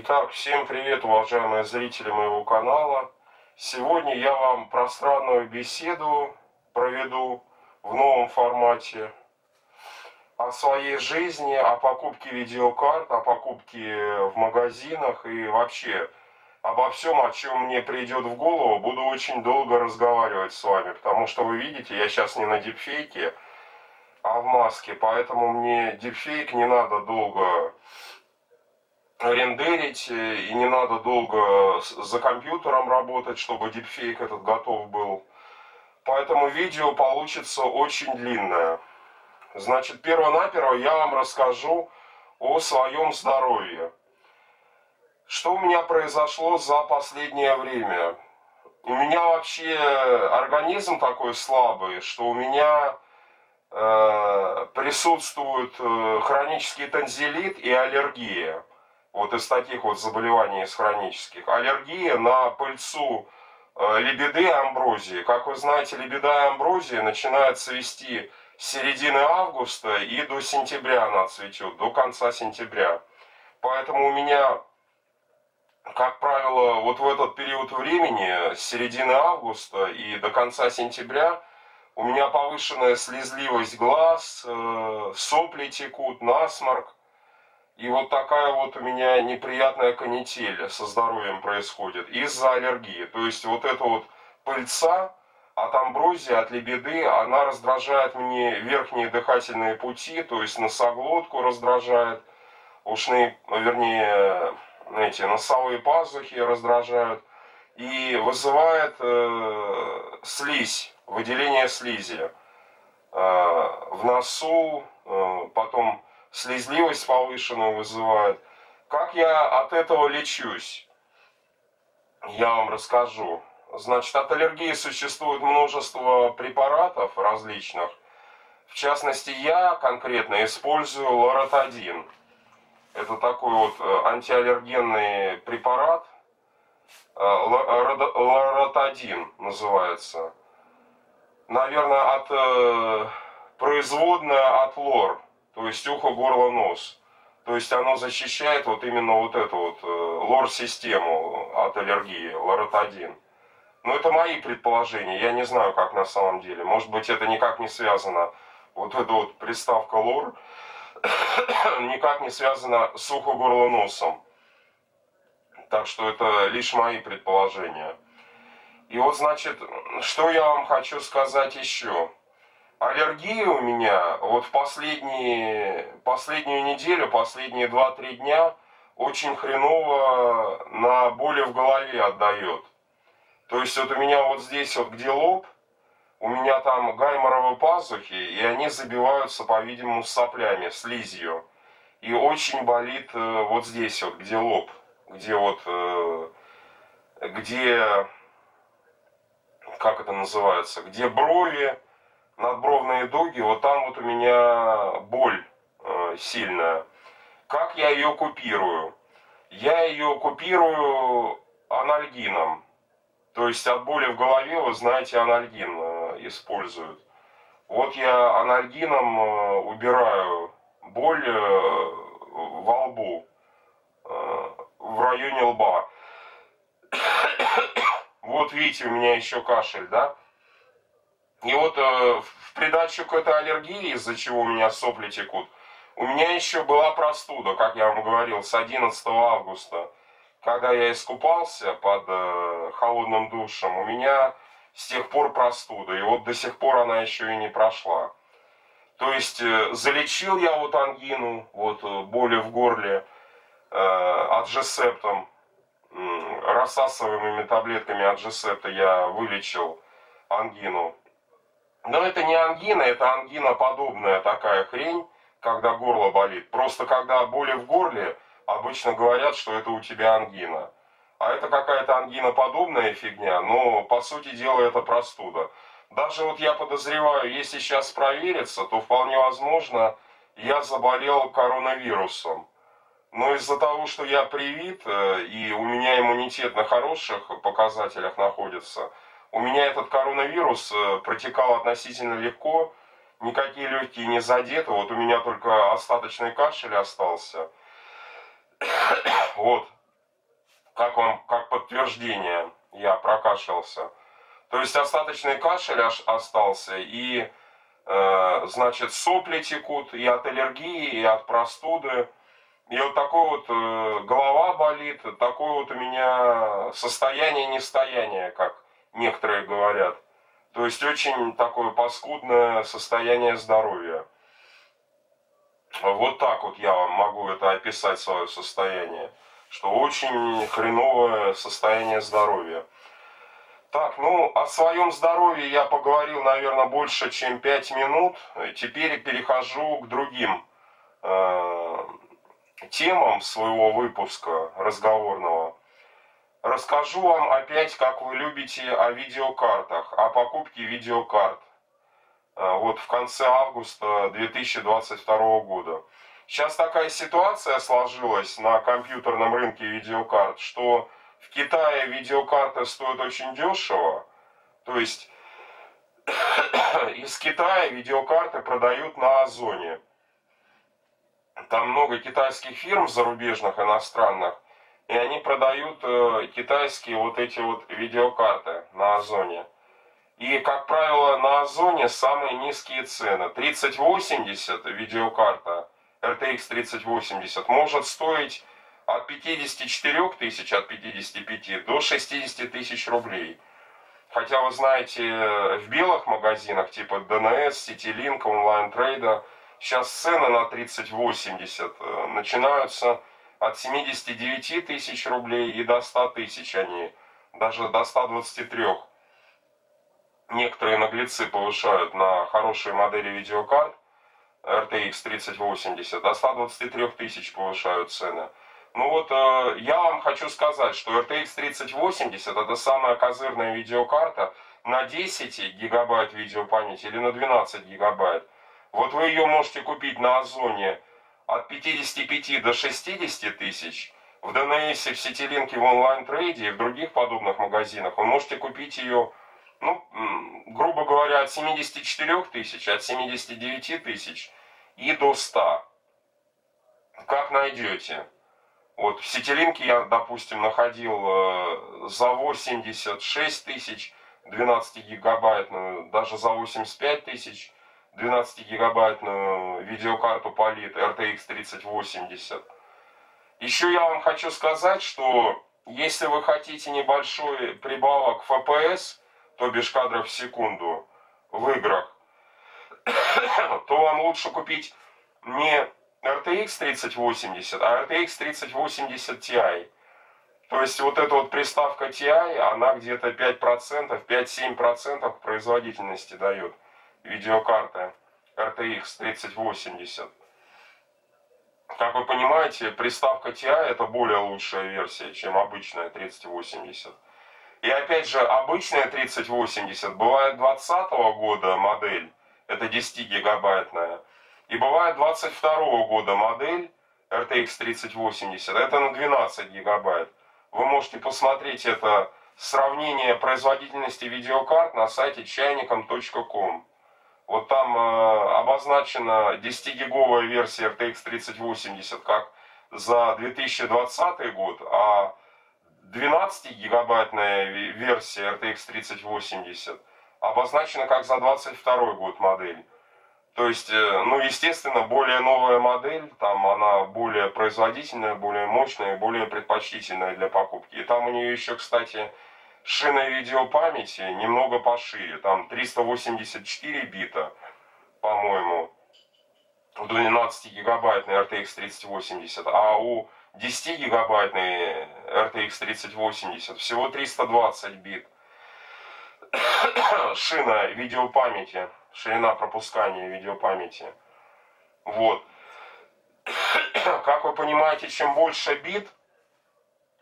Итак, всем привет, уважаемые зрители моего канала. Сегодня я вам пространную беседу проведу в новом формате о своей жизни, о покупке видеокарт, о покупке в магазинах и вообще обо всем, о чем мне придет в голову, буду очень долго разговаривать с вами, потому что вы видите, я сейчас не на дипфейке, а в маске, поэтому мне дипфейк не надо долго рендерить, и не надо долго за компьютером работать, чтобы дипфейк этот готов был. Поэтому видео получится очень длинное. Значит, перво-наперво я вам расскажу о своем здоровье. Что у меня произошло за последнее время? У меня вообще организм такой слабый, что у меня э, присутствует э, хронический танзелит и аллергия. Вот из таких вот заболеваний из хронических. Аллергия на пыльцу э, лебеды амброзии. Как вы знаете, лебеда и амброзия начинает цвести с середины августа и до сентября она цветет, до конца сентября. Поэтому у меня как правило, вот в этот период времени, с середины августа и до конца сентября, у меня повышенная слезливость глаз, э, сопли текут, насморк. И вот такая вот у меня неприятная канитель со здоровьем происходит из-за аллергии. То есть вот эта вот пыльца от амброзии, от лебеды, она раздражает мне верхние дыхательные пути, то есть носоглотку раздражает, ушные, вернее, эти носовые пазухи раздражают и вызывает э, слизь, выделение слизи э, в носу, э, потом слезливость повышенную вызывает. Как я от этого лечусь? Я вам расскажу. Значит, от аллергии существует множество препаратов различных. В частности, я конкретно использую лоротадин – это такой вот э, антиаллергенный препарат, э, лоротадин называется. Наверное, от э, производная от лор, то есть ухо, горло, нос. То есть оно защищает вот именно вот эту вот лор-систему от аллергии, лоротадин. Но это мои предположения, я не знаю, как на самом деле. Может быть, это никак не связано, вот эта вот приставка лор, никак не связано с ухо-горло-носом. Так что это лишь мои предположения. И вот, значит, что я вам хочу сказать еще. Аллергия у меня вот в последние, последнюю неделю, последние 2-3 дня очень хреново на боли в голове отдает. То есть вот у меня вот здесь вот где лоб – у меня там гайморовые пазухи, и они забиваются, по-видимому, соплями, слизью. И очень болит э, вот здесь вот, где лоб, где вот, э, где, как это называется, где брови, надбровные дуги, вот там вот у меня боль э, сильная. Как я ее купирую? Я ее купирую анальгином. То есть от боли в голове, вы знаете, анальгин э, используют. Вот я анальгином э, убираю боль э, во лбу, в районе лба. Вот видите, у меня еще кашель, да? И вот в придачу к этой аллергии, из-за чего у меня сопли текут, у меня еще была простуда, как я вам говорил, с 11 августа когда я искупался под э, холодным душем, у меня с тех пор простуда. И вот до сих пор она еще и не прошла. То есть э, залечил я вот ангину, вот э, боли в горле, э, аджесептом, э, рассасываемыми таблетками аджесепта я вылечил ангину. Но это не ангина, это ангина подобная такая хрень, когда горло болит. Просто когда боли в горле, обычно говорят, что это у тебя ангина. А это какая-то ангина подобная фигня, но по сути дела это простуда. Даже вот я подозреваю, если сейчас провериться, то вполне возможно я заболел коронавирусом. Но из-за того, что я привит, э, и у меня иммунитет на хороших показателях находится, у меня этот коронавирус э, протекал относительно легко, никакие легкие не задеты, вот у меня только остаточный кашель остался – вот. как вам, как подтверждение, я прокашлялся. То есть остаточный кашель аж остался, и, э, значит, сопли текут и от аллергии, и от простуды. И вот такой вот э, голова болит, такое вот у меня состояние нестояния, как некоторые говорят. То есть очень такое паскудное состояние здоровья. Вот так вот я вам могу это описать, свое состояние. Что очень хреновое состояние здоровья. Так, ну, о своем здоровье я поговорил, наверное, больше, чем 5 минут. Теперь перехожу к другим э, темам своего выпуска разговорного. Расскажу вам опять, как вы любите о видеокартах, о покупке видеокарт. Э, вот в конце августа 2022 года. Сейчас такая ситуация сложилась на компьютерном рынке видеокарт, что в Китае видеокарты стоят очень дешево. То есть из Китая видеокарты продают на Озоне. Там много китайских фирм зарубежных, иностранных, и они продают э, китайские вот эти вот видеокарты на Озоне. И, как правило, на Озоне самые низкие цены. 3080 видеокарта RTX 3080 может стоить от 54 тысяч, от 55 до 60 тысяч рублей. Хотя вы знаете, в белых магазинах типа DNS, CityLink, онлайн-трейда сейчас цены на 3080 э, начинаются от 79 тысяч рублей и до 100 тысяч они, даже до 123 некоторые наглецы повышают на хорошие модели видеокарт RTX 3080, до 123 тысяч повышают цены. Ну вот э, я вам хочу сказать, что RTX 3080 это самая козырная видеокарта на 10 гигабайт видеопамяти или на 12 гигабайт. Вот вы ее можете купить на Озоне от 55 до 60 тысяч. В DNS, в Ситилинке, в онлайн-трейде и в других подобных магазинах вы можете купить ее ну, грубо говоря, от 74 тысяч, от 79 тысяч и до 100. Как найдете? Вот в Сетилинке я, допустим, находил э, за 86 тысяч 12 гигабайтную, даже за 85 тысяч 12 гигабайтную видеокарту Polit RTX 3080. Еще я вам хочу сказать, что если вы хотите небольшой прибавок FPS, то бишь кадров в секунду в играх, то вам лучше купить не RTX 3080, а RTX 3080 Ti. То есть вот эта вот приставка TI, она где-то 5%, 5-7% производительности дает видеокарта RTX 3080. Как вы понимаете, приставка TI это более лучшая версия, чем обычная 3080. И опять же, обычная 3080 бывает 2020 года модель, это 10 гигабайтная. И бывает 22 года модель RTX 3080, это на 12 гигабайт. Вы можете посмотреть это сравнение производительности видеокарт на сайте чайником.com. Вот там э, обозначена 10-гиговая версия RTX 3080 как за 2020 год, а 12-гигабайтная версия RTX 3080 обозначена как за 22 год модель. То есть, э, ну, естественно, более новая модель, там она более производительная, более мощная, более предпочтительная для покупки. И там у нее еще, кстати, шина видеопамяти немного пошире. Там 384 бита, по-моему, 12 гигабайтный RTX 3080, а у 10 гигабайтный RTX 3080, всего 320 бит. Шина видеопамяти, ширина пропускания видеопамяти. Вот. Как вы понимаете, чем больше бит,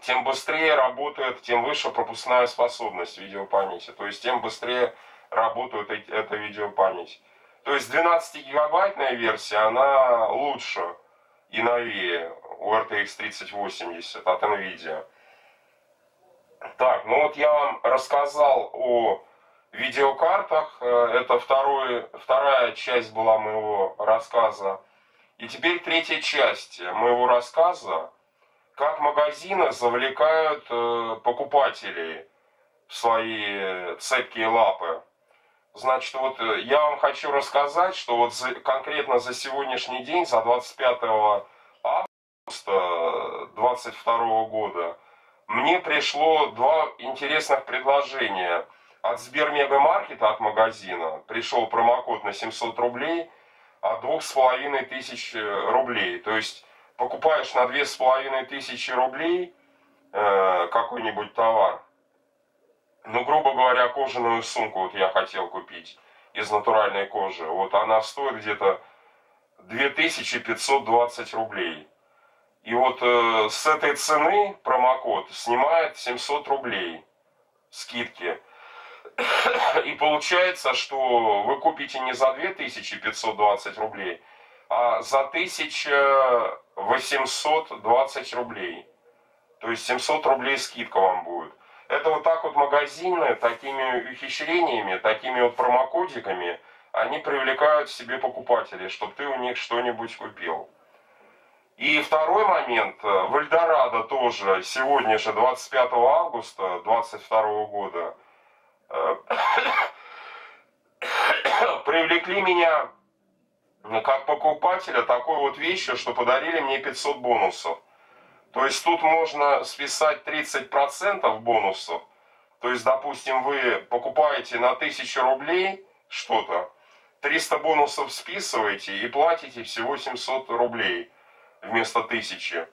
тем быстрее работает, тем выше пропускная способность видеопамяти. То есть тем быстрее работает эта видеопамять. То есть 12-гигабайтная версия, она лучше и новее у RTX 3080 от NVIDIA. Так, ну вот я вам рассказал о видеокартах. Э, это второй, вторая часть была моего рассказа. И теперь третья часть моего рассказа, как магазины завлекают э, покупателей в свои цепкие лапы. Значит, вот э, я вам хочу рассказать, что вот за, конкретно за сегодняшний день, за 25 августа 2022 года, мне пришло два интересных предложения. От Сбермегамаркета, от магазина, пришел промокод на 700 рублей, от двух с половиной тысяч э, рублей. То есть покупаешь на две с половиной тысячи рублей э, какой-нибудь товар, ну, грубо говоря, кожаную сумку вот я хотел купить из натуральной кожи. Вот она стоит где-то 2520 рублей. И вот э, с этой цены промокод снимает 700 рублей скидки. И получается, что вы купите не за 2520 рублей, за 1820 рублей. То есть 700 рублей скидка вам будет. Это вот так вот магазины такими ухищрениями, такими вот промокодиками, они привлекают себе покупателей, чтобы ты у них что-нибудь купил. И второй момент, в Эльдорадо тоже, сегодня же 25 августа 2022 года, э, привлекли меня как покупателя такой вот вещью, что подарили мне 500 бонусов. То есть тут можно списать 30% бонусов. То есть, допустим, вы покупаете на 1000 рублей что-то, 300 бонусов списываете и платите всего 700 рублей вместо 1000.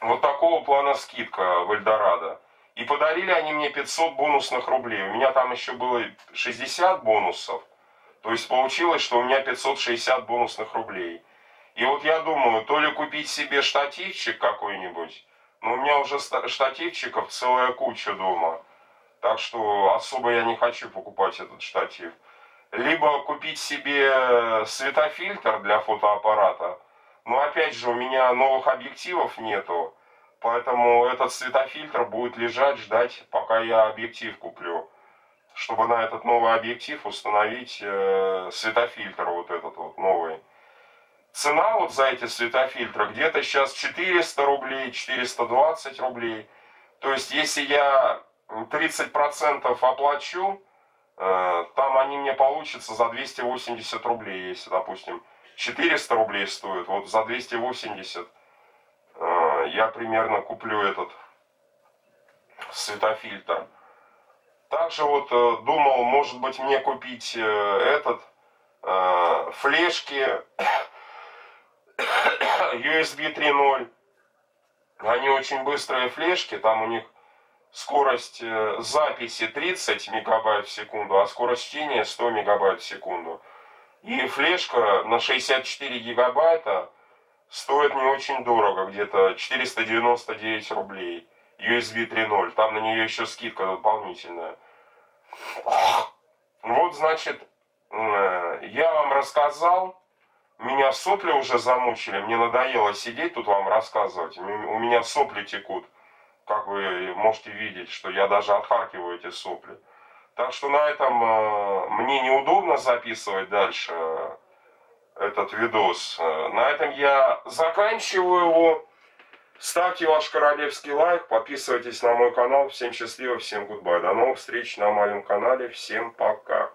Вот такого плана скидка в Эльдорадо. И подарили они мне 500 бонусных рублей. У меня там еще было 60 бонусов. То есть получилось, что у меня 560 бонусных рублей. И вот я думаю, то ли купить себе штативчик какой-нибудь, но у меня уже штативчиков целая куча дома. Так что особо я не хочу покупать этот штатив. Либо купить себе светофильтр для фотоаппарата. Но опять же, у меня новых объективов нету. Поэтому этот светофильтр будет лежать, ждать, пока я объектив куплю. Чтобы на этот новый объектив установить э, светофильтр вот этот вот новый. Цена вот за эти светофильтры где-то сейчас 400 рублей, 420 рублей. То есть, если я 30% оплачу, э, там они мне получатся за 280 рублей, если, допустим, 400 рублей стоит, вот за 280 э, я примерно куплю этот светофильтр. Также вот э, думал, может быть, мне купить этот, флешки USB 3.0. Они очень быстрые флешки, там у них скорость э, записи 30 мегабайт в секунду, а скорость чтения 100 мегабайт в секунду. И флешка на 64 гигабайта стоит не очень дорого, где-то 499 рублей. USB 3.0, там на нее еще скидка дополнительная. Вот, значит, э, я вам рассказал, меня сопли уже замучили, мне надоело сидеть тут вам рассказывать. У меня сопли текут, как вы можете видеть, что я даже отхаркиваю эти сопли. Так что на этом э, мне неудобно записывать дальше э, этот видос. На этом я заканчиваю его. Ставьте ваш королевский лайк, подписывайтесь на мой канал. Всем счастливо, всем гудбай. До новых встреч на моем канале. Всем пока.